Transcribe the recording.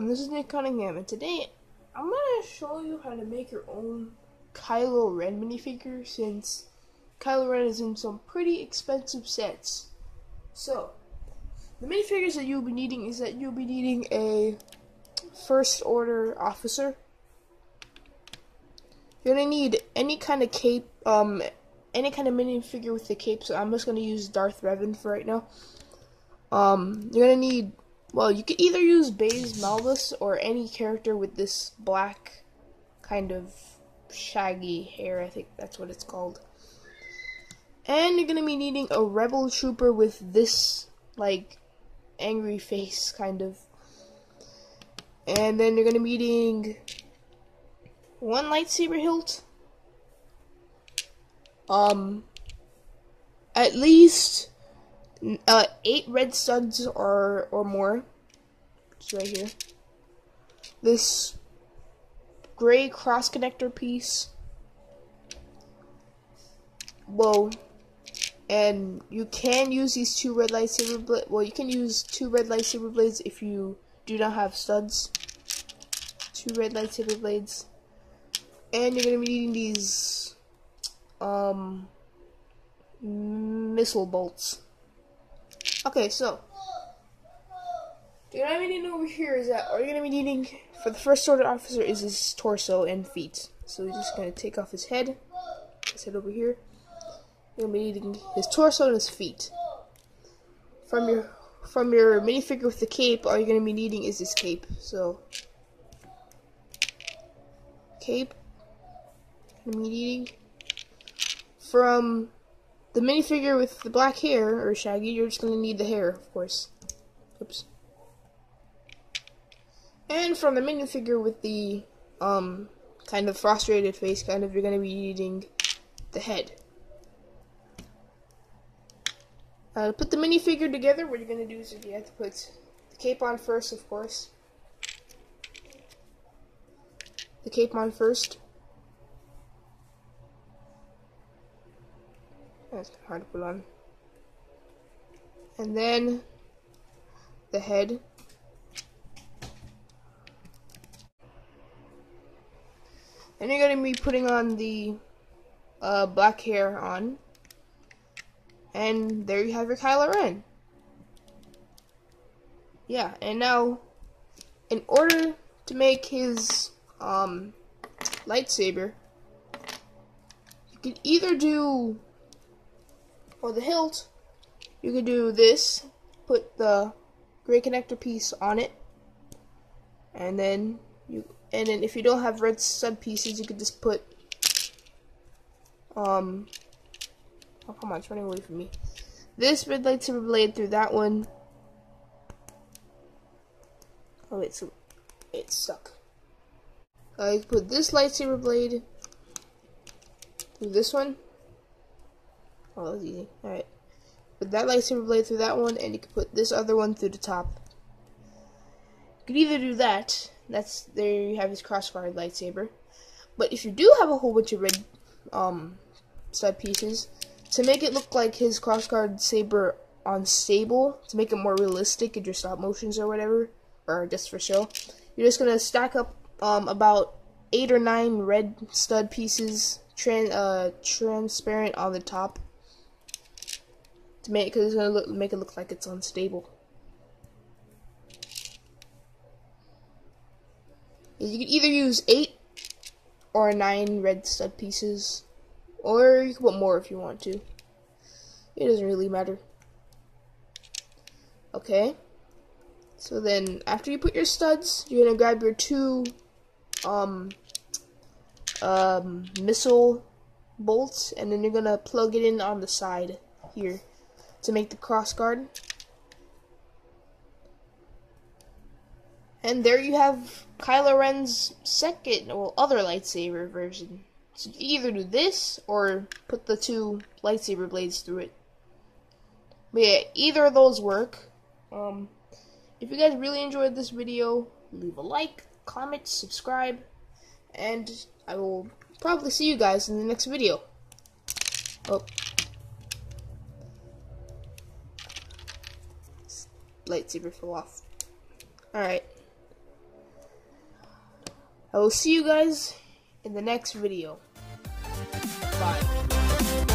everyone, this is Nick Cunningham, and today I'm gonna show you how to make your own Kylo Ren minifigure since Kylo Ren is in some pretty expensive sets. So, the minifigures that you'll be needing is that you'll be needing a First Order officer. You're gonna need any kind of cape, um, any kind of minifigure with the cape, so I'm just gonna use Darth Revan for right now. Um, you're gonna need well, you could either use Baze Malbus or any character with this black kind of shaggy hair. I think that's what it's called. And you're gonna be needing a rebel trooper with this like angry face kind of. And then you're gonna be needing one lightsaber hilt. Um at least uh, eight red studs or or more. It's right here. This gray cross connector piece. Whoa. And you can use these two red lightsaber blades. Well, you can use two red lightsaber blades if you do not have studs. Two red lightsaber blades. And you're going to be needing these um, missile bolts. Okay, so what I'm needing over here is that all you're gonna be needing for the first order officer is his torso and feet. So we're just gonna take off his head, his head over here. You're gonna be needing his torso and his feet. From your from your minifigure with the cape, all you're gonna be needing is his cape. So cape. Gonna be needing from the minifigure with the black hair, or Shaggy, you're just going to need the hair, of course. Oops. And from the minifigure with the, um, kind of frustrated face, kind of, you're going to be needing the head. Uh, to put the minifigure together, what you're going to do is you have to put the cape on first, of course. The cape on first. That's hard to put on. And then the head. And you're to be putting on the uh, black hair on. And there you have your Kylo Ren. Yeah, and now, in order to make his um, lightsaber, you can either do for the hilt, you could do this, put the gray connector piece on it, and then you, and then if you don't have red stud pieces, you could just put, um, oh come on, it's running away from me. This red lightsaber blade through that one. Oh wait, so it stuck. I put this lightsaber blade through this one. Oh, that was easy. Alright. Put that lightsaber blade through that one, and you can put this other one through the top. You could either do that. That's there you have his crossfire lightsaber. But if you do have a whole bunch of red um stud pieces, to make it look like his crossguard saber unstable, to make it more realistic in your stop motions or whatever, or just for show, you're just gonna stack up um about eight or nine red stud pieces, tran uh, transparent on the top to make because it's gonna look, make it look like it's unstable. You can either use eight or nine red stud pieces, or you can put more if you want to. It doesn't really matter. Okay. So then, after you put your studs, you're gonna grab your two um, um, missile bolts, and then you're gonna plug it in on the side here to make the cross guard. And there you have Kylo Ren's second, well, other lightsaber version. So you either do this or put the two lightsaber blades through it. But yeah, either of those work. Um, if you guys really enjoyed this video, leave a like, comment, subscribe, and I will probably see you guys in the next video. Oh. lightsaber fell off. Alright. I will see you guys in the next video. Bye.